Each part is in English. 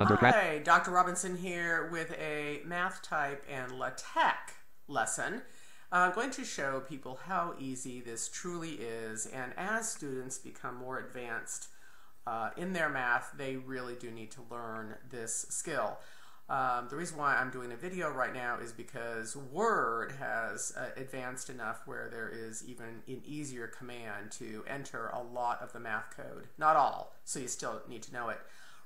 Undergrad. Hi, Dr. Robinson here with a math type and LaTeX lesson. I'm going to show people how easy this truly is, and as students become more advanced uh, in their math, they really do need to learn this skill. Um, the reason why I'm doing a video right now is because Word has uh, advanced enough where there is even an easier command to enter a lot of the math code. Not all, so you still need to know it.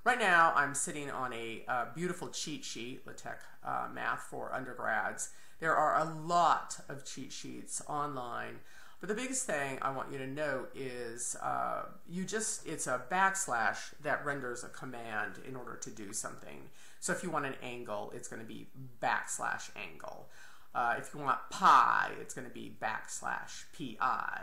Right now, I'm sitting on a uh, beautiful cheat sheet, LaTeX uh, Math for undergrads. There are a lot of cheat sheets online, but the biggest thing I want you to note is uh, you just, it's a backslash that renders a command in order to do something. So if you want an angle, it's going to be backslash angle. Uh, if you want pi, it's going to be backslash pi,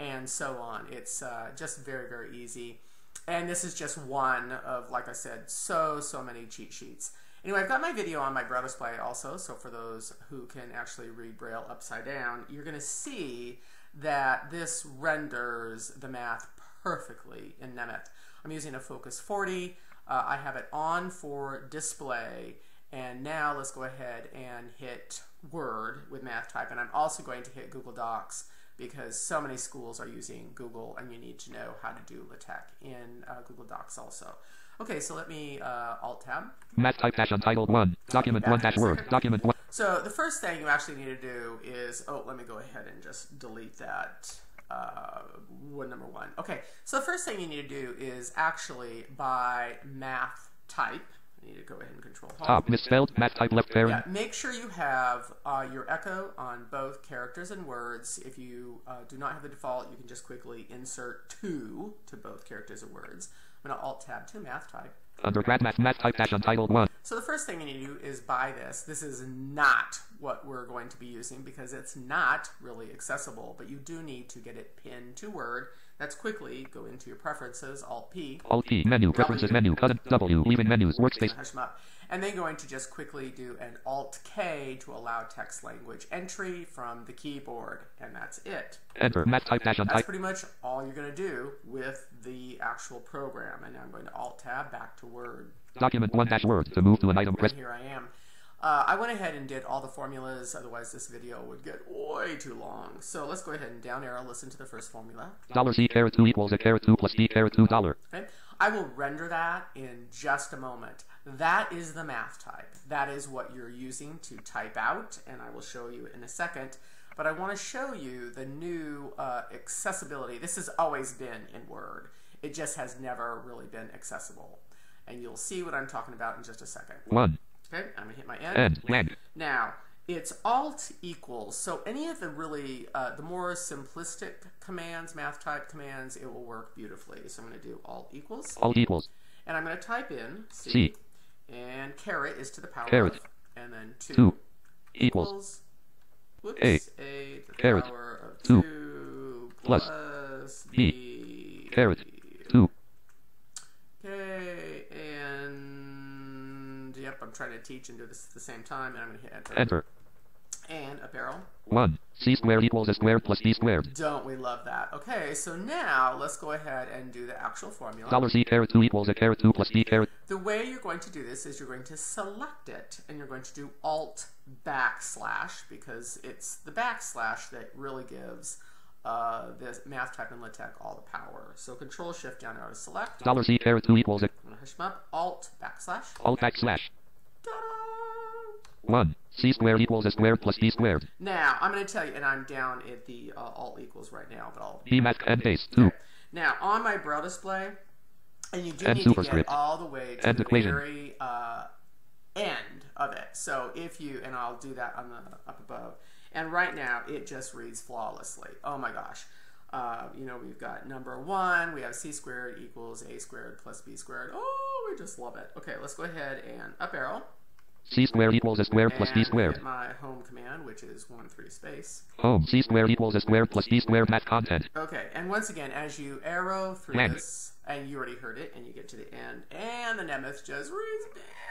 and so on. It's uh, just very, very easy. And this is just one of, like I said, so, so many cheat sheets. Anyway, I've got my video on my Braille display also, so for those who can actually read Braille upside down, you're going to see that this renders the math perfectly in Nemeth. I'm using a Focus 40. Uh, I have it on for display. And now let's go ahead and hit Word with math type. And I'm also going to hit Google Docs because so many schools are using Google and you need to know how to do LaTeX in uh, Google Docs also. Okay, so let me uh, Alt Tab. Math type dash untitled 1. Document Back 1 dash Word. Document 1. So the first thing you actually need to do is, oh, let me go ahead and just delete that uh, one number one. Okay, so the first thing you need to do is actually by math type. Need to go ahead and control home. Top misspelled. Math type left Yeah, parent. make sure you have uh, your echo on both characters and words. If you uh, do not have the default, you can just quickly insert two to both characters and words. I'm going to Alt Tab to Math Type. Undergrad math math type dash untitled 1. So the first thing you need to do is buy this. This is not what we're going to be using because it's not really accessible, but you do need to get it pinned to Word. That's quickly go into your preferences, Alt P, Alt P menu preferences menu cousin W leaving menus workspace hush them up, and then going to just quickly do an Alt K to allow text language entry from the keyboard, and that's it. enter type dash That's pretty much all you're going to do with the actual program. And now I'm going to Alt Tab back to Word. document 1 dash Word to move to an item press And here I am. Uh, I went ahead and did all the formulas, otherwise this video would get way too long. So let's go ahead and down arrow listen to the first formula. dollar C caret 2 equals a caret 2 plus D caret 2 dollar. Okay? I will render that in just a moment. That is the math type. That is what you're using to type out, and I will show you in a second. But I want to show you the new uh, accessibility. This has always been in Word. It just has never really been accessible. And you'll see what I'm talking about in just a second. 1. Okay, I'm to hit my end. End. Now, it's alt equals, so any of the really, uh, the more simplistic commands, math type commands, it will work beautifully. So I'm going to do alt equals, Alt equals. and I'm going to type in C, C. and caret is to the power Caret. of, and then 2, 2 equals. whoops, A. A to the Caret. power of Two. 2 Plus. plus B. B. Caret. 2. Okay, trying to teach and do this at the same time, and I'm going to hit enter. Enter. And arrow. 1. C squared equals a squared plus B squared. Don't we love that? Okay, so now let's go ahead and do the actual formula. Dollar C caret 2 equals a caret 2 plus B caret. The way you're going to do this is you're going to select it and you're going to do Alt backslash because it's the backslash that really gives uh, the math type and LaTeX all the power. So Control Shift down arrow to select. Dollar C caret 2 equals a I'm going to hush them up. Alt backslash. alt backslash. 1. C squared equals a squared plus B squared. Now I'm going to tell you, and I'm down at the uh, Alt equals right now, but I'll B math and base 2. Now, on my Braille display, and you do Add need to get all the way to Add the equation. very uh, end of it. So if you, and I'll do that on the up above. And right now, it just reads flawlessly. Oh my gosh. Uh, you know, we've got number one, we have c squared equals a squared plus b squared. Oh, we just love it. Okay, let's go ahead and up arrow. C squared equals a squared plus B and squared. my home command, which is 1, 3 space. Home. C squared equals a squared plus B squared math content. Okay, and once again, as you arrow through this, and you already heard it, and you get to the end, and the Nemeth just reads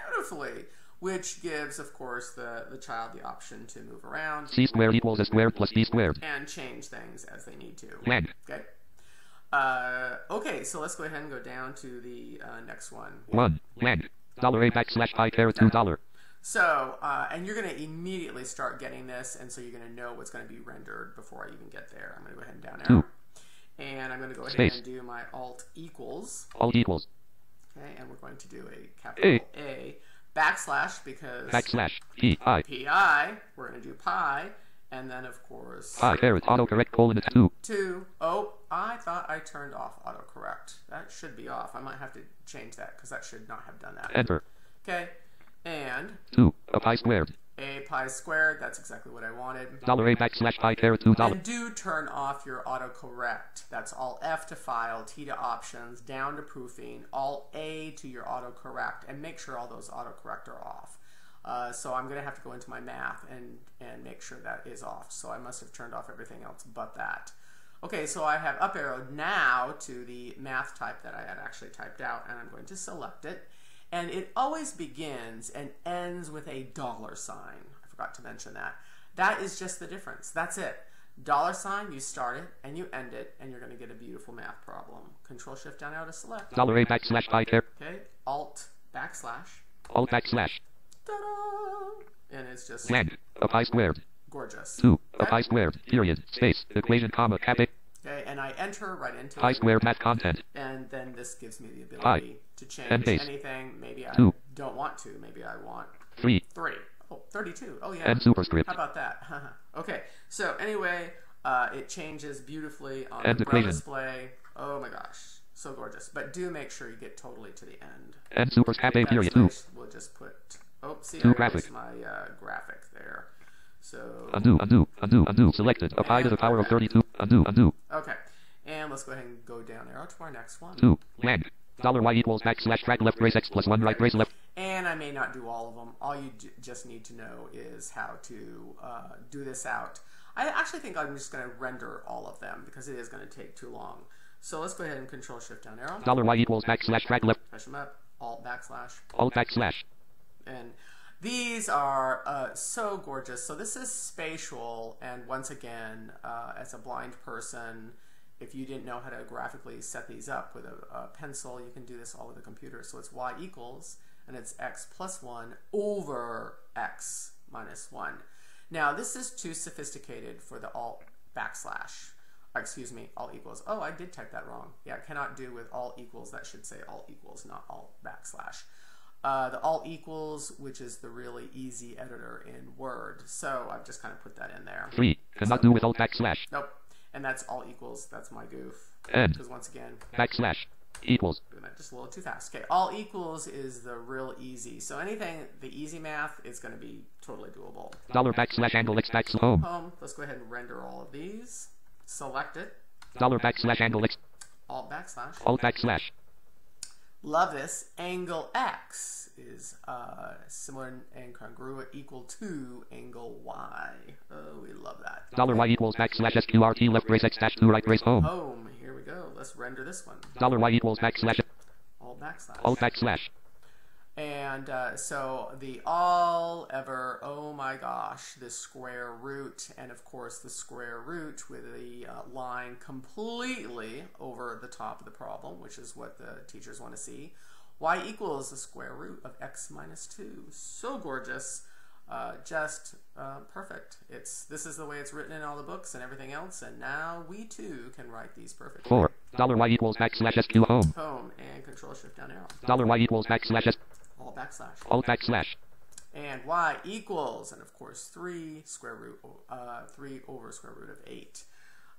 beautifully, which gives, of course, the, the child the option to move around C squared equals a squared plus B squared. and change things as they need to. Land. Okay. Uh, okay, so let's go ahead and go down to the uh, next one. 1. Land. Dollar A backslash pi caret two dollar. So, uh, and you're going to immediately start getting this, and so you're going to know what's going to be rendered before I even get there. I'm going to go ahead and down arrow. And I'm going to go ahead Space. and do my alt equals. Alt equals. Okay, and we're going to do a capital A, backslash because Backslash P I pi, we're going to do pi, and then of course pi caret autocorrect colon two. two. Oh, I thought I turned off autocorrect. That should be off. I might have to change that because that should not have done that. Enter. Okay, and Two. A pi squared. a pi squared, that's exactly what I wanted. Dollar A backslash pi caret two dollar. And do turn off your autocorrect. That's all F to file, T to options, down to proofing, all A to your autocorrect, and make sure all those autocorrect are off. Uh, so I'm going to have to go into my math and, and make sure that is off. So I must have turned off everything else but that. Okay, so I have up arrowed now to the math type that I had actually typed out, and I'm going to select it. And it always begins and ends with a dollar sign. I forgot to mention that. That is just the difference. That's it. Dollar sign, you start it and you end it, and you're going to get a beautiful math problem. Control Shift down arrow to select. Dollar A backslash pi caret. Okay, Alt backslash. Alt backslash. Ta-da! And it's just Blank. A pi squared. gorgeous. Two. A Okay? pi squared. Period. Space. Equation comma cap A. Okay, and I enter right into Pi it, squared math content. and then this gives me the ability to change And anything. Maybe I Two. don't want to. Maybe I want Three. three. Oh, 32. Oh, yeah. And superscript. How about that? okay, so anyway, uh, it changes beautifully on End the display. Oh my gosh, so gorgeous. But do make sure you get totally to the end. And supers cap A period two. We'll just put, oh, see, Two I graphic. my uh, graphic there. So, Undo. Undo. Undo. Undo. Selected. Pi to the power of thirty-two. Undo. Undo. okay. And let's go ahead and go down arrow to our next one. Two. Blank. Dollar Y equals backslash frac left brace X plus one right brace left. And I may not do all of them. All you just need to know is how to uh, do this out. I actually think I'm just going to render all of them because it is going to take too long. So let's go ahead and Control Shift down arrow. Dollar Y equals backslash frac left. Push them up. Alt backslash. Alt backslash. And these are uh, so gorgeous. So this is spatial, and once again, uh, as a blind person, if you didn't know how to graphically set these up with a, a pencil, you can do this all with a computer. So it's y equals, and it's x plus 1 over x minus 1. Now, this is too sophisticated for the alt backslash. Excuse me, alt equals. Oh, I did type that wrong. Yeah, I cannot do with alt equals. That should say alt equals, not alt backslash. Uh, the alt equals, which is the really easy editor in Word. So I've just kind of put that in there. Three. Cannot do with alt backslash. Nope. And that's all equals. That's my goof. End. Because once again, Backslash. Equals. that just a little too fast. Okay, all equals is the real easy. So anything, the easy math is going to be totally doable. Dollar backslash angle X backslash home. Home, let's go ahead and render all of these. Select it. Dollar backslash angle X. Alt backslash. Alt backslash. Love this. Angle X is uh, similar and congruent equal to angle Y. Oh, we love that. Dollar Y equals backslash SQRT left brace X dash two right brace home. Home. Here we go. Let's render this one. Dollar Y equals backslash Alt backslash. alt backslash. And uh, so the all ever, oh my gosh, the square root, and of course the square root with the uh, line completely over the top of the problem, which is what the teachers want to see. y equals the square root of x minus 2. So gorgeous. Uh, just uh, perfect. It's This is the way it's written in all the books and everything else, and now we too can write these perfectly. Four. Dollar Y equals backslash SQ home. Home and control shift down arrow. Dollar Y equals backslash S All backslash. alt backslash. and y equals, and of course, 3 square root, uh, 3 over square root of 8.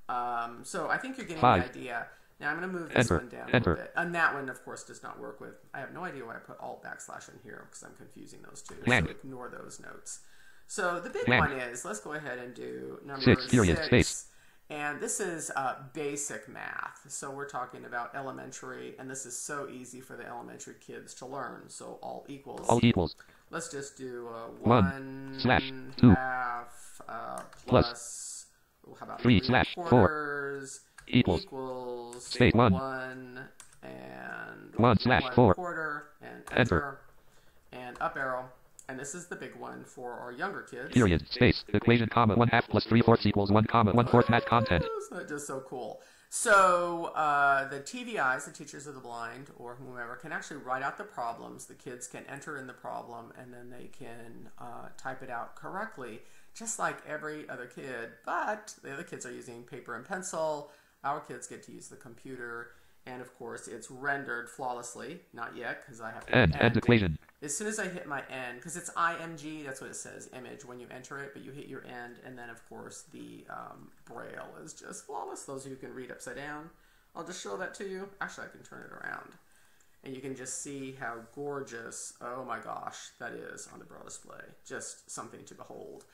Um, so I think you're getting Five. the idea. Now I'm going to move this Enter. one down a little bit. And that one, of course, does not work with. I have no idea why I put alt backslash in here because I'm confusing those two. Blank. So ignore those notes. So the big Blank. one is let's go ahead and do number Six, period, space. And this is uh, basic math. So we're talking about elementary, and this is so easy for the elementary kids to learn. So alt equals. Alt equals Let's just do uh, One one, slash two half uh, plus plus how about three three slash four equals equals space one. one and One slash four. quarter and Enter. enter and up arrow and this is the big one for our younger kids. period space equation comma one half plus three fourths equals one comma one fourth math content. Isn't that just so cool? So uh, the TVIs, the teachers of the blind, or whomever, can actually write out the problems. The kids can enter in the problem, and then they can uh, type it out correctly, just like every other kid. But the other kids are using paper and pencil. Our kids get to use the computer, and of course, it's rendered flawlessly. Not yet, because I have to End. End equation. as soon as I hit my end, because it's IMG, that's what it says, image, when you enter it, but you hit your end, and then of course the um, braille is just flawless. Those of you who can read upside down, I'll just show that to you. Actually, I can turn it around. And you can just see how gorgeous, oh my gosh, that is on the braille display. Just something to behold.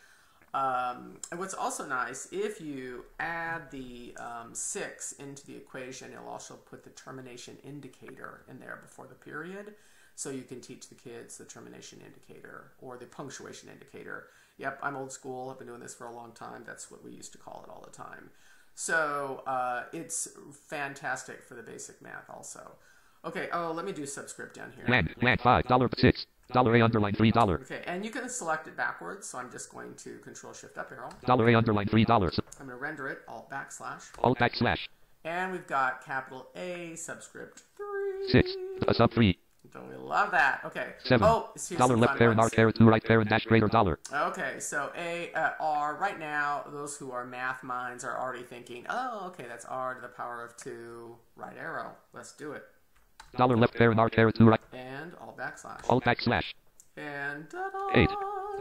Um, and what's also nice, if you add the um, 6 into the equation, it'll also put the termination indicator in there before the period. So you can teach the kids the termination indicator or the punctuation indicator. Yep, I'm old school. I've been doing this for a long time. That's what we used to call it all the time. So uh, it's fantastic for the basic math also. Okay, oh, let me do subscript down here. Land. Land. Five. Dollar six. Dollar A underline three dollar. Okay, and you can select it backwards, so I'm just going to Control Shift Up arrow. Dollar A underline three dollars. I'm going to render it, Alt backslash. Alt backslash. And we've got capital A subscript 3. Six. A sub three. Don't we love that? Okay. Seven. Oh, Dollar left parent R parent two right parent dash greater dollar. Okay, so A, uh, R, right now, those who are math minds are already thinking, oh, okay, that's R to the power of 2, right arrow. Let's do it. Dollar left parent R parent two right. And Alt backslash. Alt backslash. And ta-da! Eight.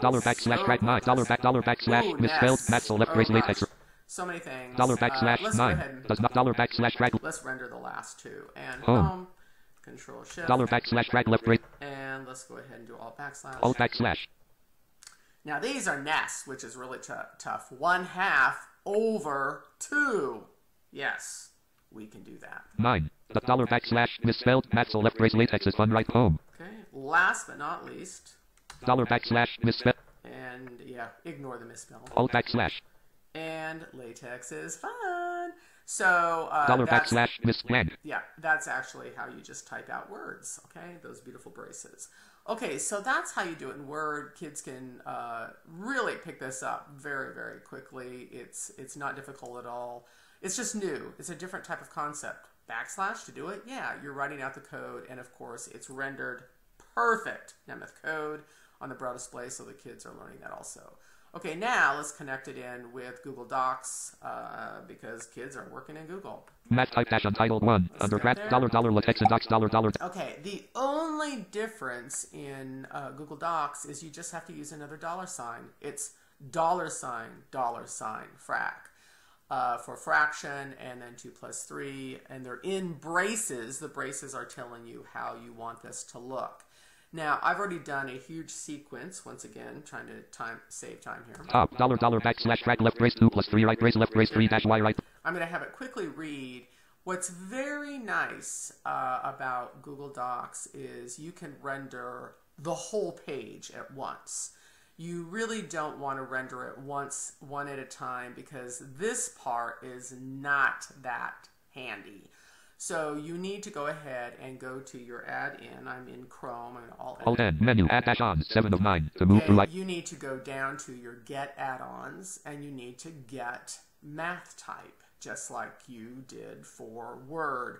Dollar backslash So track nine. Dollar back dollar backslash Ooh, misspelled. Ness. Left Oh, brace gosh. latex. So many things. Dollar Uh, backslash ahead nine. and Does not dollar backslash frac. let's render the last two. And Home. home. Control Shift. Dollar backslash right left brace. And let's go ahead and do Alt backslash. Alt backslash. Now these are nests, which is really tou- tough. One half over two. Yes, we can do that. Nine. The dollar backslash misspelled. Maxwell left brace latex is fun right home. Okay. Last but not least, Dollar backslash misspelled. and yeah, ignore the misspell. Alt backslash. And latex is fun. So uh, Dollar backslash misspelled. yeah, that's actually how you just type out words. Okay, those beautiful braces. Okay, so that's how you do it in Word. Kids can uh, really pick this up very, very quickly. It's it's not difficult at all. It's just new. It's a different type of concept. Backslash to do it, yeah, you're writing out the code, and of course, it's rendered perfect Nemeth code on the Braille display, so the kids are learning that also. Okay, now let's connect it in with Google Docs uh, because kids are working in Google. Math type dash untitled one. Undergrad. Dollar dollar latex and docs. Dollar dollar. Okay, the only difference in uh, Google Docs is you just have to use another dollar sign. It's dollar sign, dollar sign, frac. Uh, for fraction and then 2 plus 3 and they're in braces the braces are telling you how you want this to look now i've already done a huge sequence once again trying to time save time here Top. Dollar dollar backslash frac left brace two plus three right brace left brace three dash y right. I'm going to have it quickly read. What's very nice uh, about Google Docs is you can render the whole page at once. You really don't want to render it once, one at a time, because this part is not that handy. So you need to go ahead and go to your add-in. I'm in Chrome. I'm all Alt N. Menu. Add dash on. Seven of nine. To move right. you need to go down to your get add-ons and you need to get math type, just like you did for Word.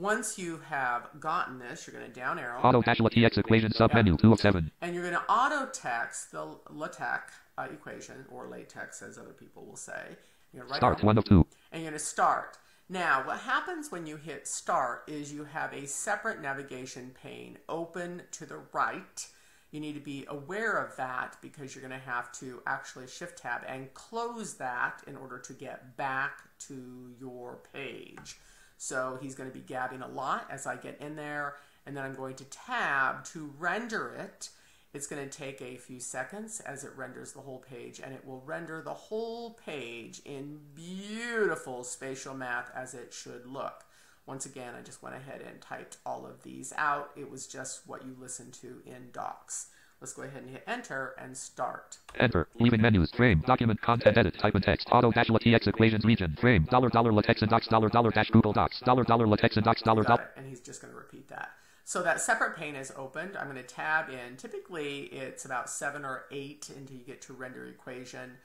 Once you have gotten this, you're going to down arrow Auto dash LaTeX equation sub menu. Two of seven. and you're going to auto text the LaTeX uh, equation, or latex as other people will say. You're right Start. One of two. and you're going to start. Now, what happens when you hit start is you have a separate navigation pane open to the right. You need to be aware of that because you're going to have to actually shift tab and close that in order to get back to your page. So he's going to be gabbing a lot as I get in there, and then I'm going to tab to render it. It's going to take a few seconds as it renders the whole page, and it will render the whole page in beautiful spatial math as it should look. Once again, I just went ahead and typed all of these out. It was just what you listen to in Docs. Let's go ahead and hit enter and start. Enter. Leaving menus. Frame. Document. Content. Edit. Type in text. Auto dash LaTeX equations region. Frame. Dollar dollar LaTeX and docs. Dollar dollar dash Google Docs. Dollar dollar LaTeX and docs. Dollar dollar. And he's just going to repeat that. So that separate pane is opened. I'm going to tab in. Typically, it's about seven or eight until you get to render equation.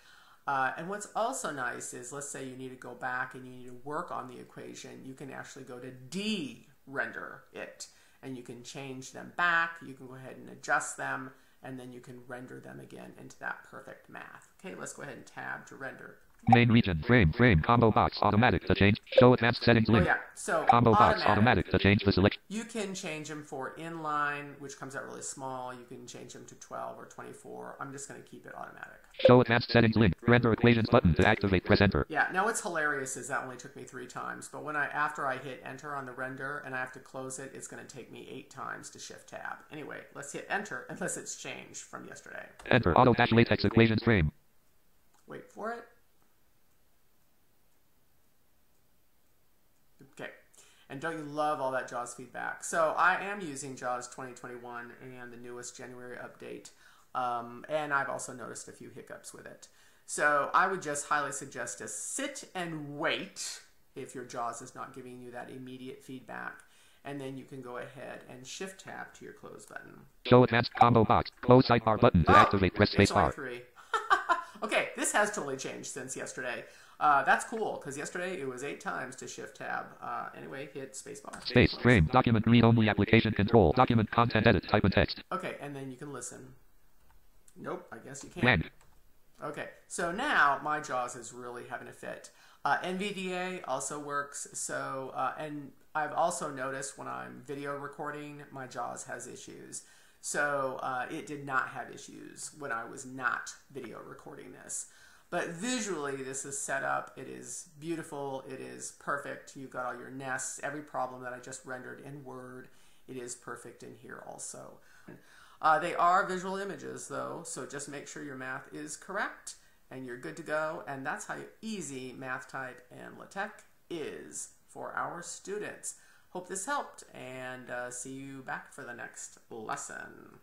Uh, and what's also nice is, let's say you need to go back and you need to work on the equation, you can actually go to de-render it, and you can change them back. You can go ahead and adjust them, and then you can render them again into that perfect math. Okay, let's go ahead and tab to render. Main region, frame, frame, combo box, automatic to change. Show advanced settings Oh link. yeah, so Combo box, automatic. automatic to change the selection. You can change them for inline, which comes out really small. You can change them to 12 or 24. I'm just going to keep it automatic. Show advanced settings link. Render equations button to activate. Press enter. Yeah, now what's hilarious is that only took me three times, but when I after I hit enter on the render and I have to close it, it's going to take me eight times to shift tab. Anyway, let's hit enter unless it's changed from yesterday. Enter. Auto dash latex equations frame. Wait for it. Okay. And don't you love all that JAWS feedback? So I am using JAWS 2021 and the newest January update. Um, and I've also noticed a few hiccups with it. So I would just highly suggest to sit and wait if your JAWS is not giving you that immediate feedback. And then you can go ahead and shift tab to your close button. Show advanced combo box. Close sidebar button to Oh, activate. Press it's space bar. three. okay, this has totally changed since yesterday. Uh, that's cool because yesterday it was eight times to shift tab. Uh, anyway, hit spacebar. Space frame. Document read only application control. Document content edit. Type in text. Okay, and then you can listen. Nope, I guess you can't. Blank. Okay, so now my JAWS is really having a fit. Uh, NVDA also works. So, uh, and I've also noticed when I'm video recording, my JAWS has issues. So uh, it did not have issues when I was not video recording this. But visually, this is set up. It is beautiful. It is perfect. You've got all your nests. Every problem that I just rendered in Word, it is perfect in here also. Uh, they are visual images though, so just make sure your math is correct and you're good to go. And that's how easy math type and LaTeX is for our students. Hope this helped and uh, see you back for the next lesson.